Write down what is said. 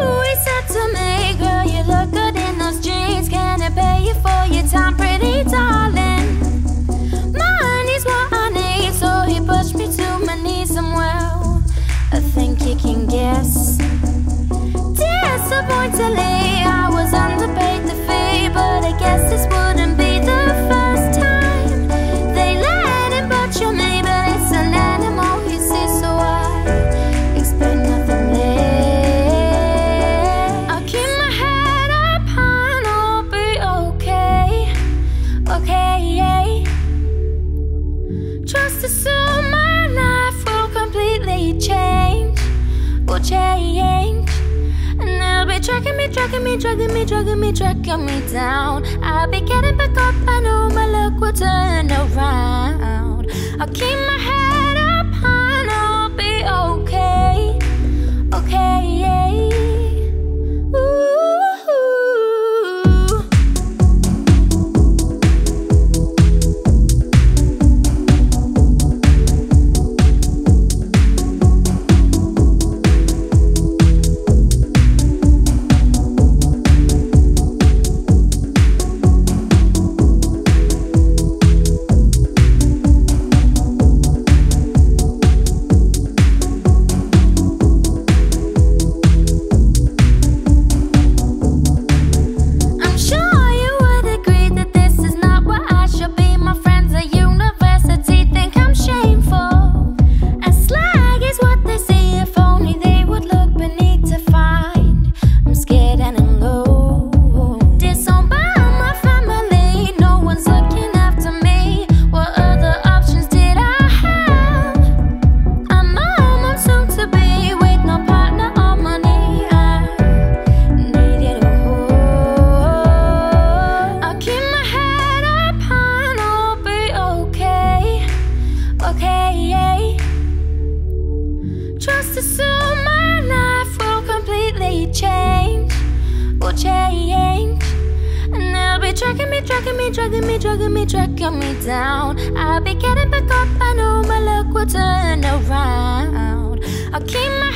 always Soon my life will completely change, will change. And they'll be tracking me, tracking me, tracking me, tracking me, tracking me down. I'll be getting back up, I know my luck will turn around. I'll keep my head. As soon my life will completely change, will change. And they'll be tracking me, tracking me, tracking me, dragging me, dragging me down. I'll be getting back up, I know my luck will turn around. I'll keep my